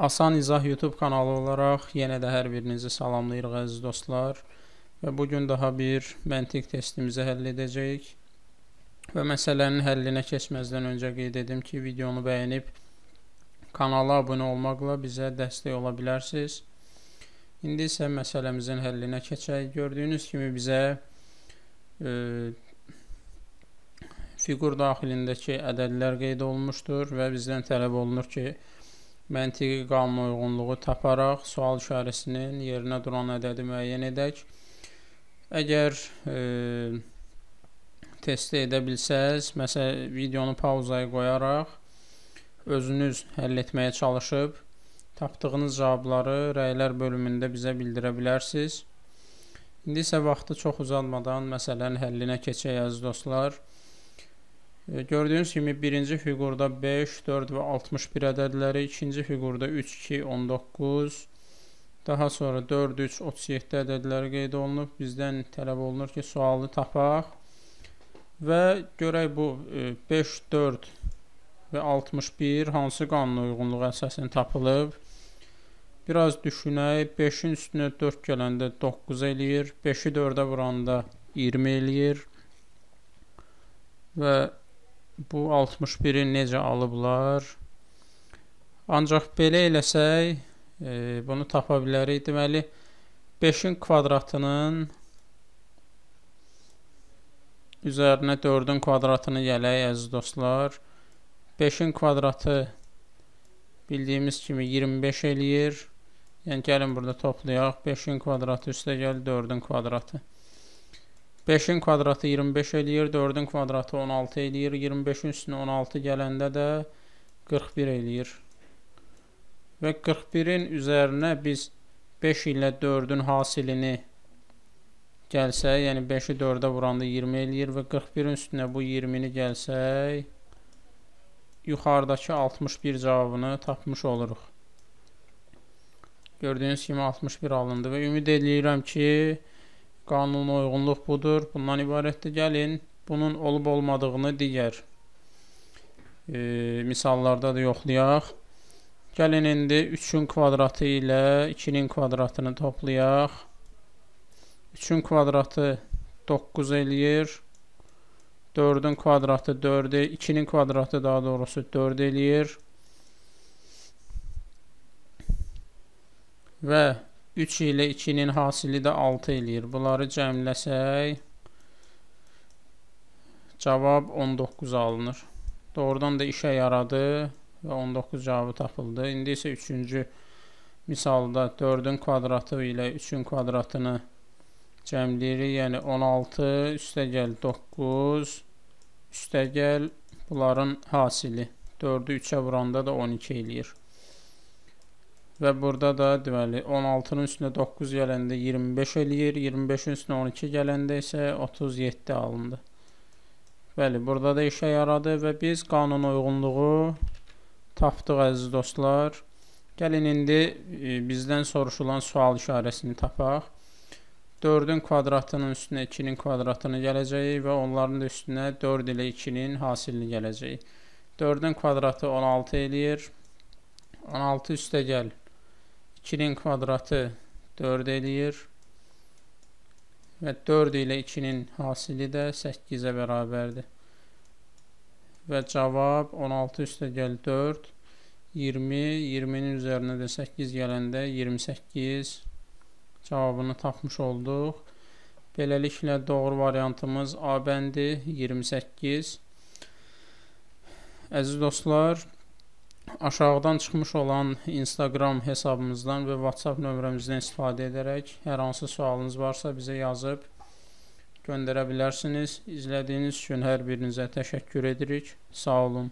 Asan İzah YouTube kanalı olaraq yenə də hər birinizi salamlayırıq əziz dostlar. Və bu gün daha bir məntiq testimizi həll edəcəyik. Və məsələnin həllinə keçməzdən öncə qeyd edim ki, videonu bəyənib kanala abunə olmaqla bizə dəstək ola bilərsiniz. İndi isə məsələmizin həllinə keçək. Gördüyünüz kimi bizə e, fiqur daxilindəki ədədlər qeyd olunmuşdur və bizdən tələb olunur ki, məntiqi qanuna uyğunluğu taparaq sual işarəsinin yerinə duran ədədi müəyyən edək. Əgər e, testi edə bilsəz, məsələn, videonu pauzaya qoyaraq özünüz həll etməyə çalışıb tapdığınız cavabları rəylər bölümündə bizə bildirə bilərsiniz. İndi isə vaxtı çox uzatmadan məsələnin həllinə keçək əziz dostlar. E, gördüyünüz kimi birinci fiqurda 5, 4 və 61 ədədləri, ikinci fiqurda 3, 2, 19, daha sonra 4, 3, 37 ədədləri qeyd olunub. Bizdən tələb olunur ki, sualı tapaq və görək bu 5, e, 4 və 61 hansı qanuna uyğunluğu əsasən tapılıb. Biraz düşünək, 5-in üstünə 4 gələndə 9 eləyir, 5-i 4-ə vuranda 20 eləyir və bu 61-i necə alıblar? Ancaq belə eləsək, e, bunu tapa bilərik. Deməli, 5-in kvadratının üzərinə 4-ün kvadratını gələk, əziz dostlar. 5-in kvadratı bildiyimiz kimi 25 eləyir. Yəni, gəlin burada toplayaq. 5-in kvadratı üstə gəl 4-ün kvadratı. 5-in kvadratı 25 eləyir, 4-ün kvadratı 16 eləyir, 25-in üstünə 16 gələndə də 41 eləyir. Və 41-in üzərinə biz 5 ilə 4-ün hasilini gəlsə, yəni 5-i 4-ə vuranda 20 eləyir və 41-in üstünə bu 20-ni gəlsək, yuxarıdakı 61 cavabını tapmış oluruq. Gördüyünüz kimi 61 alındı və ümid edirəm ki, Qanuna uyğunluq budur. Bundan ibarətdir. Gəlin bunun olub olmadığını digər e, misallarda da yoxlayaq. Gəlin indi 3-ün kvadratı ilə 2-nin kvadratını toplayaq. 3-ün kvadratı 9 eləyir. 4-ün kvadratı 4, 2-nin kvadratı daha doğrusu 4 eləyir. Və 3 ilə 2-nin hasili də 6 eləyir. Bunları cəmləsək cavab 19 alınır. Doğrudan da işə yaradı və 19 cavabı tapıldı. İndi isə 3-cü misalda 4-ün kvadratı ilə 3-ün kvadratını cəmləyirik. Yəni 16 üstəgəl 9 üstəgəl bunların hasili. 4-ü 3-ə vuranda da 12 eləyir. Və burada da deməli 16-nın üstünə 9 gələndə 25 eləyir, 25-in üstünə 12 gələndə isə 37 alındı. Bəli, burada da işə yaradı və biz qanun uyğunluğu tapdıq əziz dostlar. Gəlin indi e, bizdən soruşulan sual işarəsini tapaq. 4-ün kvadratının üstünə 2-nin kvadratını gələcəyik və onların da üstünə 4 ilə 2-nin hasilini gələcəyik. 4-ün kvadratı 16 eləyir. 16 üstə gəl 2-nin kvadratı 4 eləyir. Və 4 ilə 2-nin hasili də 8-ə bərabərdir. Və cavab 16 üstə gəl 4, 20, 20-nin üzərinə də 8 gələndə 28 cavabını tapmış olduq. Beləliklə doğru variantımız A bəndi 28. Əziz dostlar, aşağıdan çıxmış olan Instagram hesabımızdan və WhatsApp nömrəmizdən istifadə edərək hər hansı sualınız varsa bizə yazıb göndərə bilərsiniz. İzlədiyiniz üçün hər birinizə təşəkkür edirik. Sağ olun.